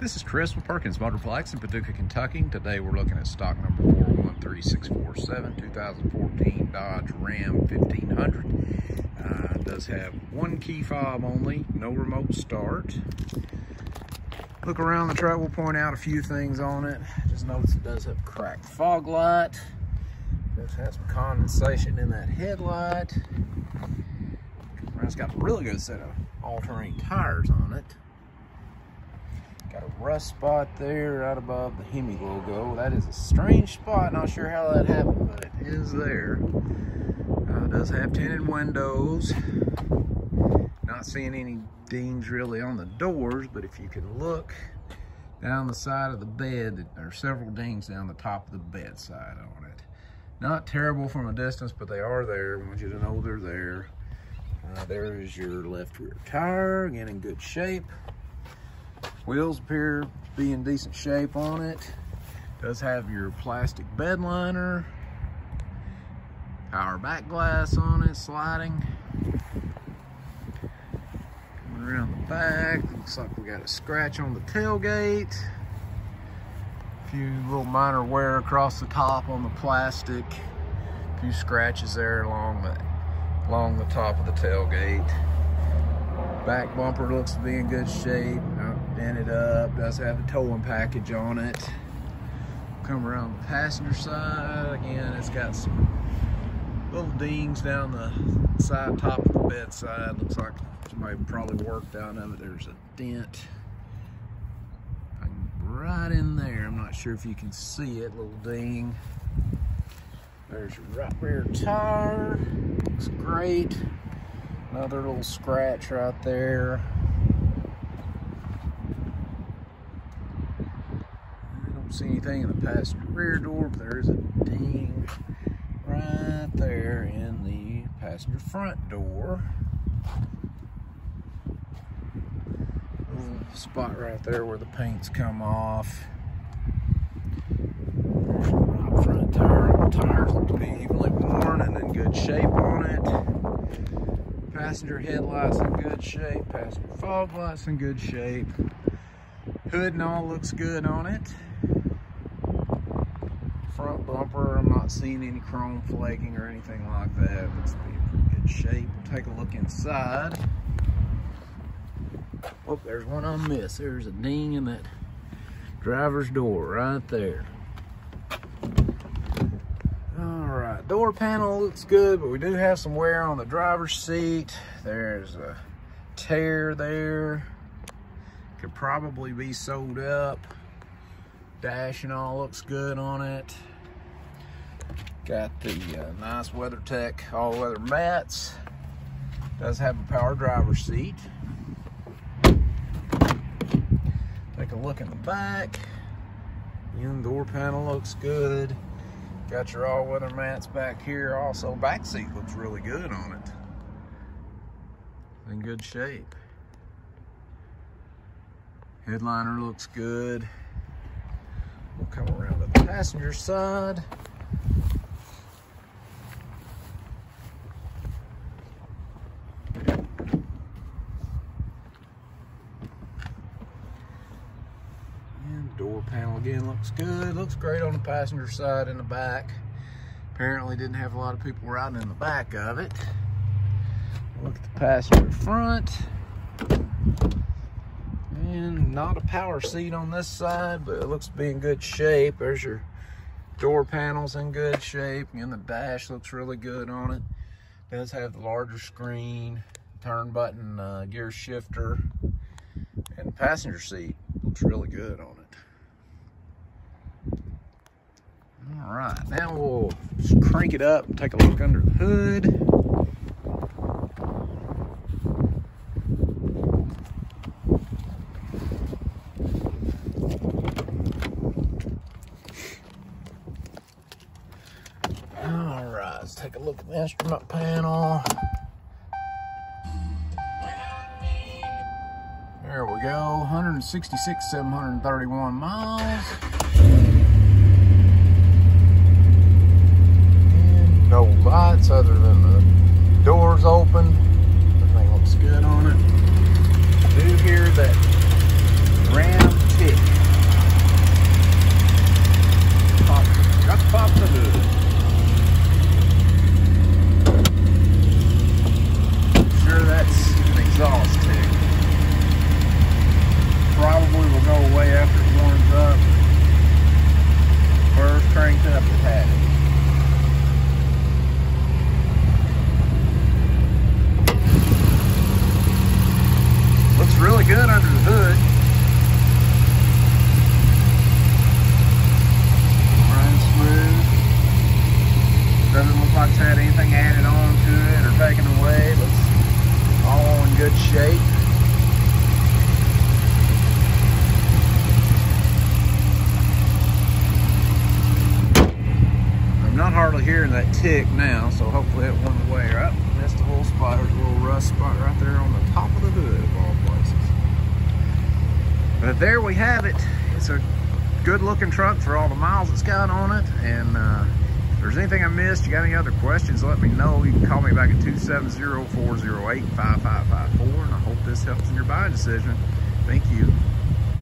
This is Chris with Perkins Motorplex in Paducah, Kentucky. Today we're looking at stock number 413647, 2014 Dodge Ram 1500. Uh, does have one key fob only, no remote start. Look around the truck, we'll point out a few things on it. Just notice it does have cracked fog light. Does have some condensation in that headlight. It's got a really good set of all-terrain tires on it. Got a rust spot there right above the Hemi logo. That is a strange spot. Not sure how that happened, but it is there. Uh, does have tinted windows. Not seeing any dings really on the doors, but if you can look down the side of the bed, there are several dings down the top of the bed side on it. Not terrible from a distance, but they are there. I want you to know they're there. Uh, there is your left rear tire, again in good shape. Wheels appear to be in decent shape on it. Does have your plastic bed liner. Power back glass on it, sliding. Coming around the back, looks like we got a scratch on the tailgate. A few little minor wear across the top on the plastic. A few scratches there along the along the top of the tailgate. Back bumper looks to be in good shape dented up, does have a towing package on it. Come around the passenger side, again, it's got some little dings down the side top of the bed side. Looks like somebody probably worked out of it. There's a dent right in there. I'm not sure if you can see it, little ding. There's your right rear tire. Looks great. Another little scratch right there. See anything in the passenger rear door, but there is a ding right there in the passenger front door. Little spot right there where the paint's come off. Front tire, tires look to be evenly worn and in good shape on it. Passenger headlights in good shape, passenger fog lights in good shape. Hood and all looks good on it front bumper. I'm seeing any chrome flaking or anything like that. Looks to be in pretty good shape. We'll take a look inside. Oh, there's one I missed. There's a ding in that driver's door right there. All right, door panel looks good, but we do have some wear on the driver's seat. There's a tear there. Could probably be sewed up. Dash and all looks good on it. Got the uh, nice WeatherTech all-weather mats. Does have a power driver seat. Take a look in the back. The door panel looks good. Got your all-weather mats back here. Also, back seat looks really good on it. In good shape. Headliner looks good. We'll come around to the passenger side. Door panel again looks good. Looks great on the passenger side in the back. Apparently didn't have a lot of people riding in the back of it. Look at the passenger front. And not a power seat on this side, but it looks to be in good shape. There's your door panels in good shape. And the dash looks really good on it. does have the larger screen, turn button, uh, gear shifter, and passenger seat looks really good on it. All right, now we'll crank it up and take a look under the hood. All right, let's take a look at the instrument panel. There we go, 166, 731 miles. No lights other than good under the hood. Run smooth. Doesn't look like it's had anything added on to it or taken away. It's all in good shape. I'm not hardly hearing that tick now, so hopefully it went away, right? That's the whole spot. There's a little rust spot right there on the top of the hood of all places. But there we have it. It's a good looking truck for all the miles it's got on it. And uh, if there's anything I missed, you got any other questions, let me know. You can call me back at 270-408-5554. And I hope this helps in your buying decision. Thank you.